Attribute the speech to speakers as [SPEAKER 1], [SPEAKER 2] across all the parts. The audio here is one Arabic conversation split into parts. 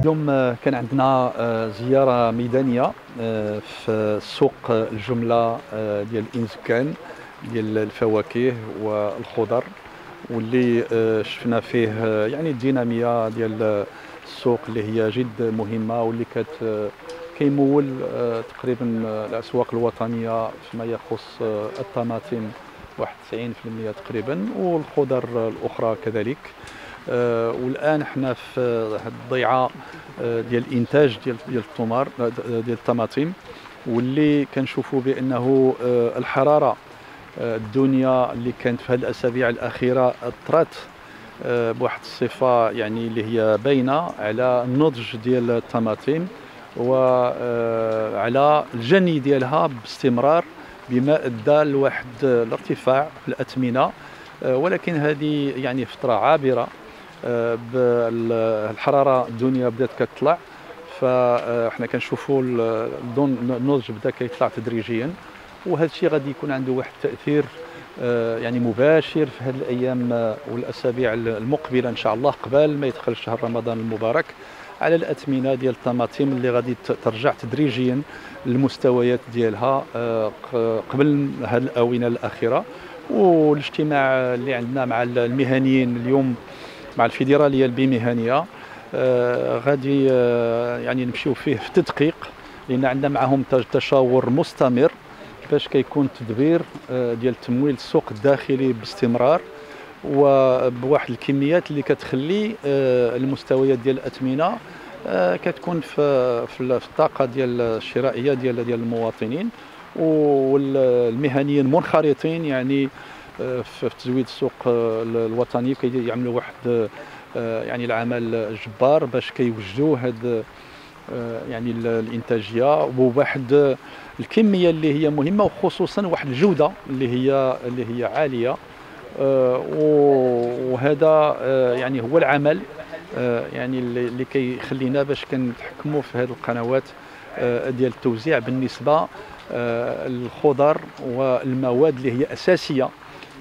[SPEAKER 1] اليوم كان عندنا زيارة ميدانية في سوق الجملة ديال إنزكان ديال الفواكه والخضر واللي شفنا فيه يعني الدينامية ديال السوق اللي هي جد مهمة واللي كت كيمول تقريبا الأسواق الوطنية فيما يخص الطماطم واحد 90% تقريبا والخضر الأخرى كذلك. آه، والآن إحنا في هذه الضيعة آه، ديال الإنتاج ديال ديال التمر آه، ديال الطماطم. واللي كنشوفوا بأنه الحرارة الدنيا اللي كانت في هذه الأسابيع الأخيرة اثرت بواحد الصفة يعني اللي هي باينة على النضج ديال الطماطم وعلى الجني ديالها باستمرار بما أدى لواحد الارتفاع في الأثمنة. ولكن هذه يعني فترة عابرة. بالحرارة الدنيا بدات كتطلع فاحنا كنشوفوا النضج بدأ كيطلع تدريجيا وهذا الشيء غادي يكون عنده واحد التأثير آه، يعني مباشر في هذه الأيام والأسابيع المقبلة إن شاء الله قبل ما يدخل شهر رمضان المبارك على الاثمنه ديال الطماطم اللي غادي ترجع تدريجيا للمستويات ديالها آه، قبل هذه الأونة الأخيرة. والإجتماع اللي عندنا مع المهنيين اليوم مع الفيدراليه البمهنيه آه غادي آه يعني نمشيو فيه في تدقيق لأن عندنا معهم تشاور مستمر باش كيكون تدبير آه ديال تمويل السوق الداخلي باستمرار وبواحد الكميات اللي كتخلي المستويات ديال الاثمنه كتكون في في الطاقة ديال الشرائية ديال ديال المواطنين والمهنيين منخرطين يعني في تزويد السوق الوطني كيعملوا واحد آه، يعني العمل جبار باش كيوجدوا آه، يعني الإنتاجية. وواحد الكمية اللي هي مهمة وخصوصا واحد الجودة اللي هي اللي هي عالية. آه، وهذا يعني هو العمل يعني اللي كيخلينا باش كنتحكموا في هذه القنوات ديال التوزيع بالنسبة الخضر والمواد اللي هي أساسية.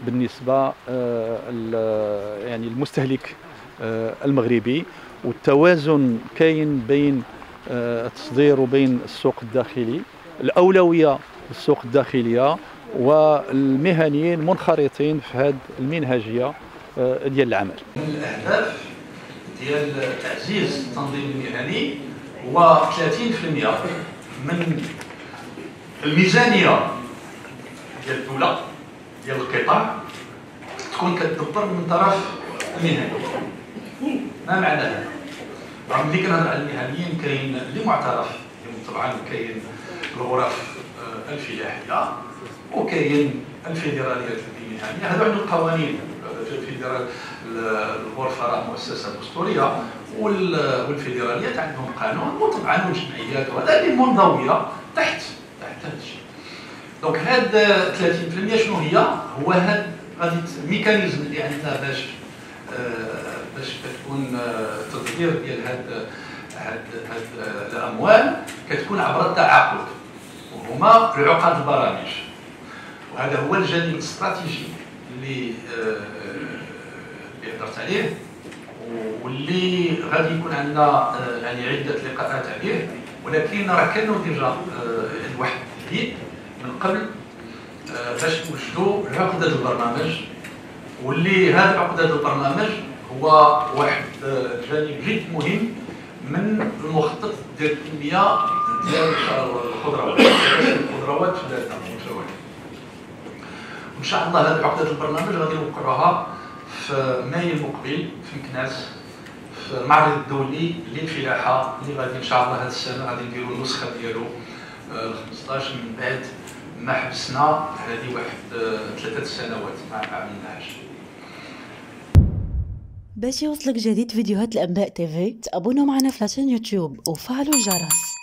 [SPEAKER 1] بالنسبة آه، يعني المستهلك آه، المغربي. والتوازن كاين بين آه، التصدير وبين السوق الداخلي. الأولوية للسوق الداخلية والمهنيين منخرطين في هذه المنهجية ديال العمل.
[SPEAKER 2] من الأهداف ديال تعزيز التنظيم المهني هو 30% من الميزانية ديال الدولة. ديال القطاع تكون كتدبر من طرف المهني ما معنى هذا؟ رغم ملي كنهضر على المهنيين كاين اللي معترف طبعا كاين الغرف آه، الفلاحية وكاين الفيدراليات المهنيه هذو عندهم قوانين الفيدرال الغرفة راه مؤسسة دستورية والفيدراليات عندهم قانون وطبعا والجمعيات وهذا اللي منضوية تحت هذا donc هاد 30% شنو هي؟ هو هاد غادي ال mécanisme اللي عندنا باش آه، باش تكون التدبير آه، ديال هاد هاد هاد الأموال كتكون عبر التعاقد. وهما العقد البرامج. وهذا هو الجانب الاستراتيجي اللي آه، اللي هضرت عليه. واللي غادي يكون عندنا يعني عدة لقاءات عليه. ولكن راه كانوا ديجا واحد من قبل آه، باش نوجدوا عقدة البرنامج واللي هذا عقدة البرنامج هو واحد آه، جد مهم من المخطط ديال التنمية ديال الخضروات الخضروات بلادنا وإن شاء الله هذه عقدة البرنامج غادي نوقعوها في ماي المقبل في مكناس في المعرض الدولي للفلاحة اللي غادي إن شاء الله هذه السنة غادي نديروا النسخة ديالو 15 آه، من بعد ما حبسنا هذه واحد ثلاثة سنوات ما عملناهاش
[SPEAKER 3] باش يوصلك جديد فيديوهات الأنباء TV تابونوا معنا في يوتيوب وفعلوا الجرس.